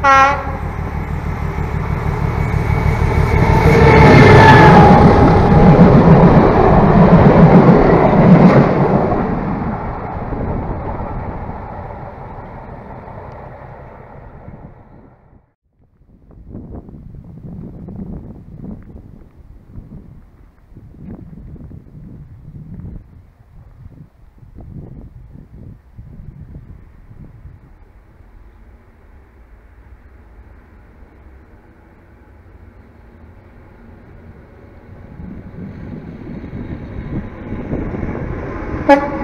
他 effect